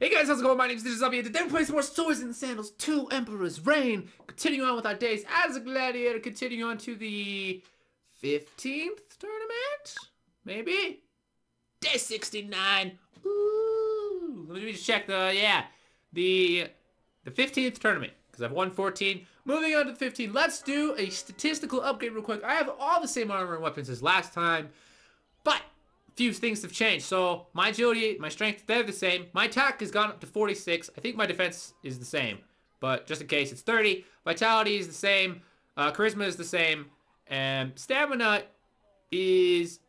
Hey guys, how's it going? My name is Zombie, and today we're playing some more Swords and Sandals 2 Emperor's Reign. Continuing on with our days as a gladiator, continuing on to the 15th tournament? Maybe? Day 69. Ooh. Let me just check the, yeah, the, the 15th tournament, because I've won 14. Moving on to the 15, let's do a statistical upgrade real quick. I have all the same armor and weapons as last time, few things have changed. So my agility, my strength, they're the same. My attack has gone up to 46. I think my defense is the same, but just in case, it's 30. Vitality is the same. Uh, charisma is the same. And stamina is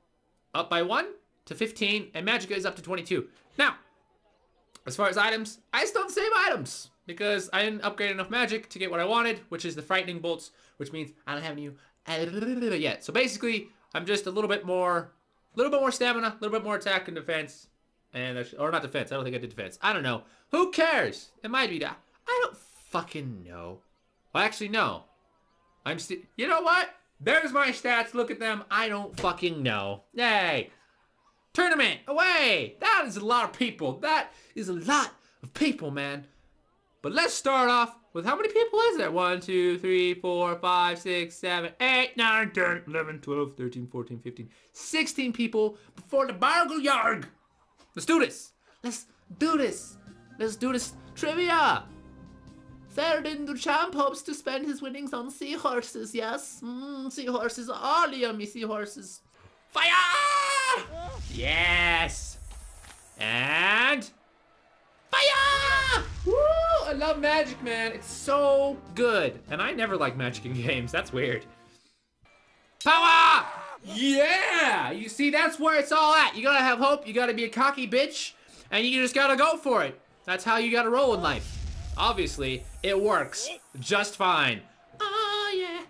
up by 1 to 15, and magicka is up to 22. Now, as far as items, I still have the same items because I didn't upgrade enough magic to get what I wanted, which is the frightening bolts, which means I don't have any yet. So basically, I'm just a little bit more a little bit more stamina, a little bit more attack and defense. And, or not defense, I don't think I did defense. I don't know. Who cares? It might be that. I don't fucking know. Well, actually, no. I'm still, you know what? There's my stats, look at them. I don't fucking know. Yay. Tournament, away. That is a lot of people. That is a lot of people, man. But let's start off with how many people is there? 1, 2, 3, 4, 5, 6, 7, 8, 9, 10, 11, 12, 13, 14, 15, 16 people before the Bargle Yarg. Let's do this. Let's do this. Let's do this trivia. Ferdinand Duchamp hopes to spend his winnings on seahorses, yes? Mmm, seahorses, all yummy seahorses. Fire! Yes! And... Fire! Woo! I love Magic, man. It's so good. And I never like Magic in games. That's weird. Power! Yeah! You see, that's where it's all at. You gotta have hope. You gotta be a cocky bitch. And you just gotta go for it. That's how you gotta roll in life. Obviously, it works just fine. Oh, yeah.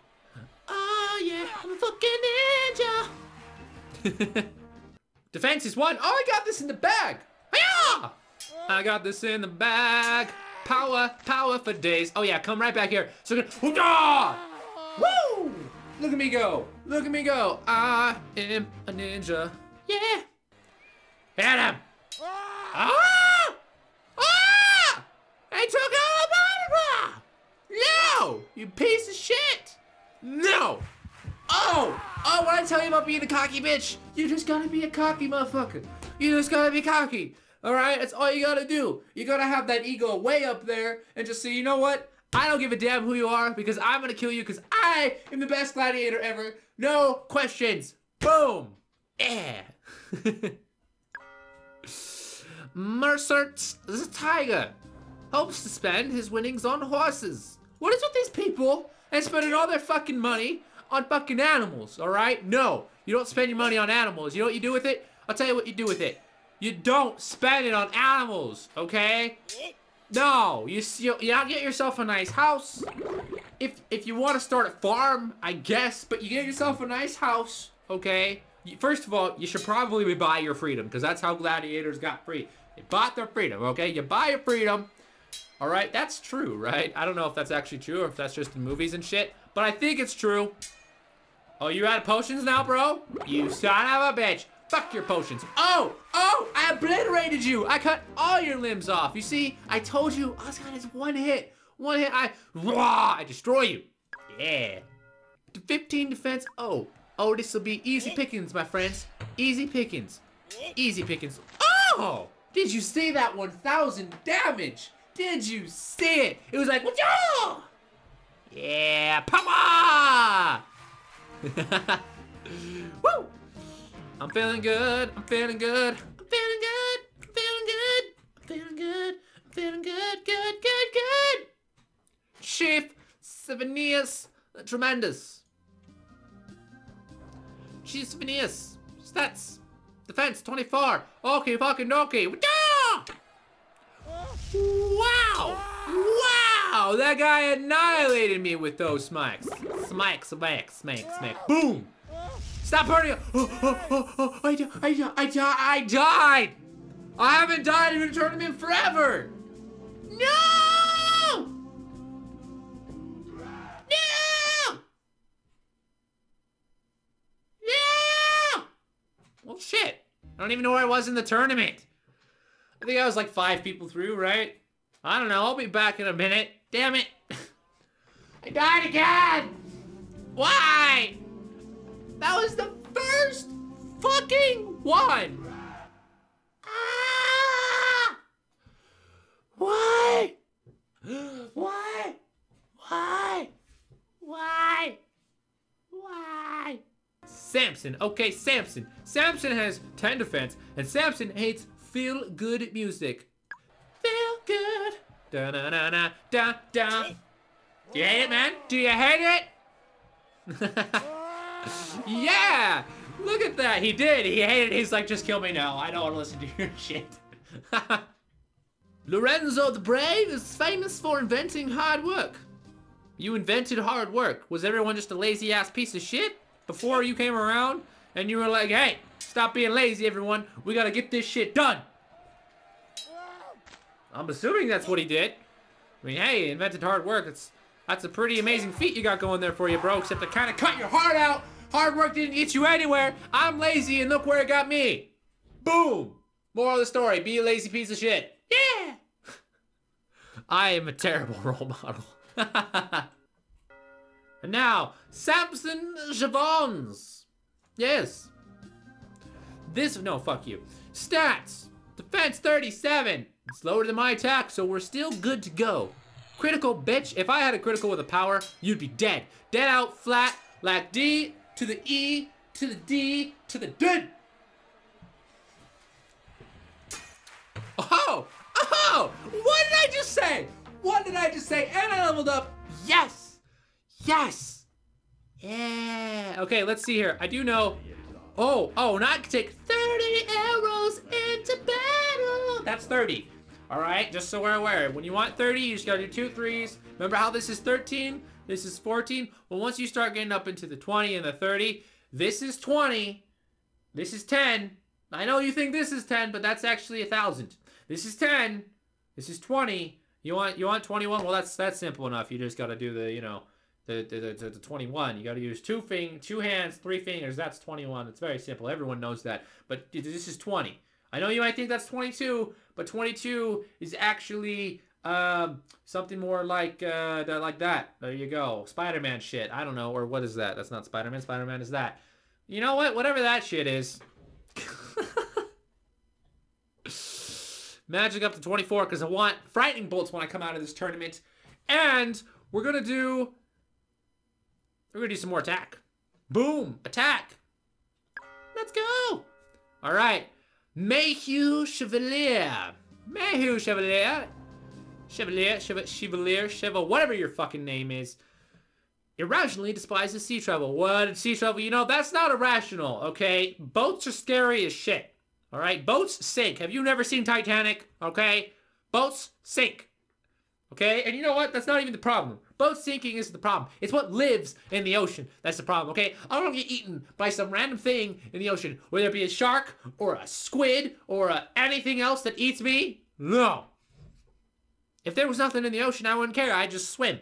Oh, yeah. I'm a fucking ninja. Defense is one. Oh, I got this in the bag. I got this in the bag. Power, power for days. Oh yeah, come right back here. So good. Woo! Look at me go. Look at me go. I am a ninja. Yeah. Hit him. Ah! Ah! I took out No! You piece of shit! No! Oh! Oh, what I tell you about being a cocky bitch? You just gotta be a cocky motherfucker. You just gotta be cocky. All right, that's all you gotta do. You gotta have that ego way up there and just say, you know what? I don't give a damn who you are because I'm gonna kill you because I am the best gladiator ever. No questions. Boom. Yeah. Mercert the tiger hopes to spend his winnings on horses. What is with these people and spending all their fucking money on fucking animals, all right? No, you don't spend your money on animals. You know what you do with it? I'll tell you what you do with it. You don't spend it on animals, okay? No, you you, you get yourself a nice house. If if you want to start a farm, I guess, but you get yourself a nice house, okay? First of all, you should probably buy your freedom because that's how gladiators got free. They bought their freedom, okay? You buy your freedom. All right, that's true, right? I don't know if that's actually true or if that's just in movies and shit, but I think it's true. Oh, you out of potions now, bro? You son of a bitch. Fuck your potions. Oh, oh, I obliterated you. I cut all your limbs off. You see, I told you, Oscar is one hit. One hit, I, rah, I destroy you. Yeah. 15 defense, oh. Oh, this will be easy pickings, my friends. Easy pickings. Easy pickings. Oh! Did you see that 1,000 damage? Did you see it? It was like, yeah, power! I'm feeling good. I'm feeling good. I'm feeling good. I'm feeling good. I'm feeling good. I'm feeling good. Good, good, good. Chief Sevenius Tremendous. Chief Sevenius. Stats. Defense 24. Okay, fucking okay. Wow! Wow! That guy annihilated me with those smacks. Smack, smack, smack, smack. Boom! Stop hurting! Oh, oh, oh, oh, I, I, di I, di I died! I haven't died in a tournament forever! No! No! No! Well, shit. I don't even know where I was in the tournament. I think I was like five people through, right? I don't know. I'll be back in a minute. Damn it. I died again. Why? That was the first fucking one. Ah! Why? Why? Why? Why? Why? Samson. Okay, Samson. Samson has 10 defense, and Samson hates feel good music. Feel good. Da da da da da da. Do you hate it, man? Do you hate it? yeah! Look at that. He did. He hated. He's like, just kill me now. I don't want to listen to your shit. Lorenzo the Brave is famous for inventing hard work. You invented hard work. Was everyone just a lazy ass piece of shit before you came around? And you were like, hey, stop being lazy, everyone. We gotta get this shit done. I'm assuming that's what he did. I mean, hey, invented hard work. It's that's a pretty amazing feat you got going there for you, bro. Except it kind of cut your heart out. Hard work didn't get you anywhere. I'm lazy, and look where it got me. Boom. Moral of the story: Be a lazy piece of shit. Yeah. I am a terrible role model. and now, Samson Javons. Yes. This, no, fuck you. Stats. Defense 37. It's lower than my attack, so we're still good to go. Critical, bitch. If I had a critical with a power, you'd be dead. Dead out, flat, like D to the E to the D to the D. Oh! Oh! What did I just say? What did I just say? And I leveled up. Yes! Yes! Yeah. Okay, let's see here. I do know. Oh, oh, not take 30 arrows into battle. That's 30. All right, just so we're aware. When you want 30, you just gotta do two threes. Remember how this is 13? This is 14. Well, once you start getting up into the 20 and the 30, this is 20. This is 10. I know you think this is 10, but that's actually a thousand. This is 10. This is 20. You want you want 21? Well, that's that's simple enough. You just got to do the, you know, the the, the, the 21. You got to use two fing, two hands, three fingers. That's 21. It's very simple. Everyone knows that. But this is 20. I know you might think that's 22, but 22 is actually um, something more like uh, like that. There you go. Spider-Man shit. I don't know. Or what is that? That's not Spider-Man. Spider-Man is that. You know what? Whatever that shit is. Magic up to 24 because I want frightening bolts when I come out of this tournament. And we're to do... We're to do some more attack. Boom! Attack! Let's go! All right. Mayhew Chevalier. Mayhew Chevalier. Chevalier, Chevalier, Chevalier, Chevalier, whatever your fucking name is. Irrationally despises sea travel. What? Sea travel? You know, that's not irrational, okay? Boats are scary as shit. All right, boats sink. Have you never seen Titanic? Okay, boats sink. Okay, and you know what? That's not even the problem. Boat sinking is the problem. It's what lives in the ocean that's the problem. Okay, I don't get eaten by some random thing in the ocean, whether it be a shark or a squid or a anything else that eats me. No. If there was nothing in the ocean, I wouldn't care. I'd just swim.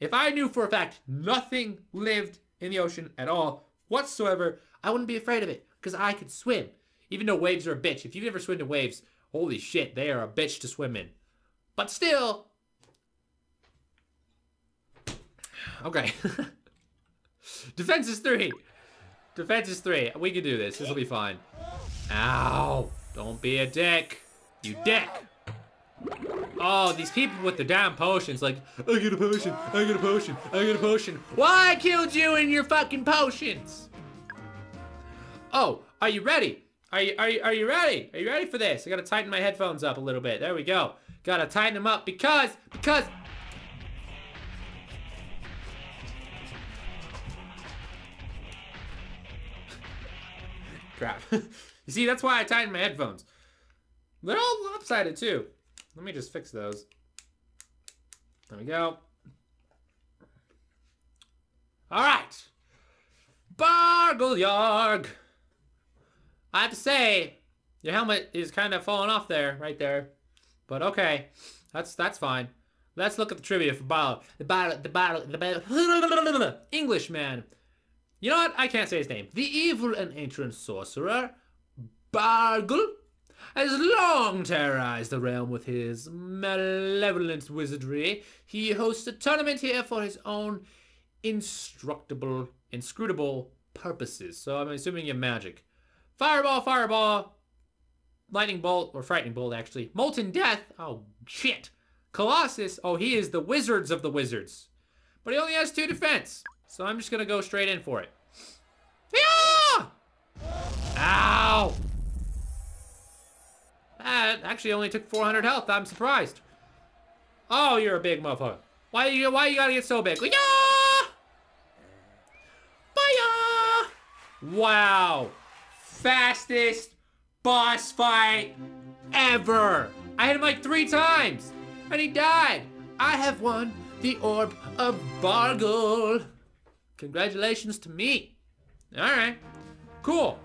If I knew for a fact nothing lived in the ocean at all whatsoever, I wouldn't be afraid of it because I could swim. Even though waves are a bitch. If you've ever swum in waves, holy shit, they are a bitch to swim in. But still. Okay. Defense is three. Defense is three. We can do this. This will be fine. Ow. Don't be a dick. You dick. Oh, these people with the damn potions, like, I get a potion, I get a potion, I get a potion. Why killed you in your fucking potions? Oh, are you ready? Are you, are you, are you ready? Are you ready for this? I gotta tighten my headphones up a little bit. There we go. Gotta tighten them up because, because... Crap. you see, that's why I tightened my headphones. They're all lopsided too. Let me just fix those. There we go. All right. Bargle Yarg. I have to say, your helmet is kind of falling off there, right there. But okay, that's that's fine. Let's look at the trivia for battle. The battle, the battle, the battle. Englishman. You know what? I can't say his name. The evil and ancient sorcerer, Bargle, has long terrorized the realm with his malevolent wizardry. He hosts a tournament here for his own instructable, inscrutable purposes. So I'm assuming you magic. Fireball, fireball, lightning bolt, or frightening bolt actually. Molten death. Oh shit. Colossus. Oh, he is the wizards of the wizards. But he only has two defense. So I'm just gonna go straight in for it. Ow! That actually only took 400 health. I'm surprised. Oh, you're a big motherfucker. Why you why you gotta get so big? Bye! Wow. Fastest boss fight ever. I hit him like three times and he died. I have won the Orb of Bargle. Congratulations to me. All right, cool.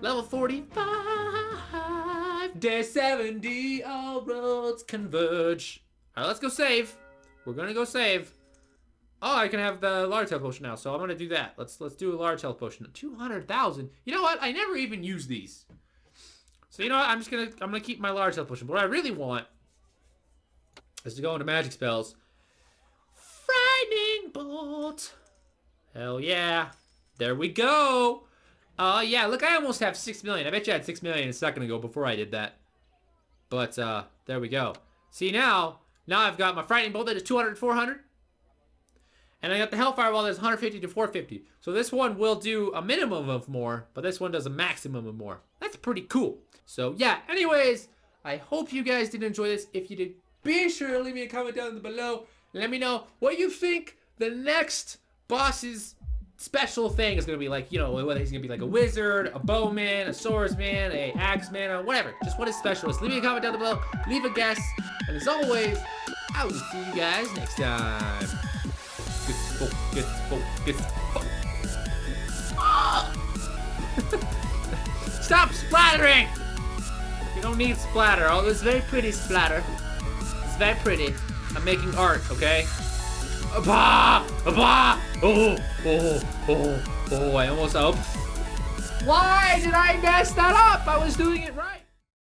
Level 45, day 70, all roads converge. All right, let's go save. We're gonna go save. Oh, I can have the large health potion now, so I'm gonna do that. Let's let's do a large health potion. 200,000. You know what? I never even use these. So you know what? I'm just gonna I'm gonna keep my large health potion. But what I really want is to go into magic spells. Frightening bolt. Hell yeah. There we go. Uh, yeah, look, I almost have 6 million. I bet you I had 6 million a second ago before I did that. But, uh, there we go. See, now, now I've got my Frightening Bolt that is 200 400. And I got the Hellfire Wall that's 150 to 450. So this one will do a minimum of more, but this one does a maximum of more. That's pretty cool. So, yeah, anyways, I hope you guys did enjoy this. If you did, be sure to leave me a comment down below. Let me know what you think the next boss's special thing is gonna be like, you know, whether he's gonna be like a wizard, a bowman, a swordsman, a axeman, or whatever. Just what his special is. Leave me a comment down below, leave a guess, and as always, I will see you guys next time. Good good good. Stop splattering! You don't need splatter. Oh, this is very pretty splatter. It's very pretty. I'm making art, okay? Bah! Oh, bah! Oh, oh, oh, oh, I almost up. Why did I mess that up? I was doing it right.